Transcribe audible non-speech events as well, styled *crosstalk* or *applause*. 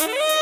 Mm-hmm. *laughs*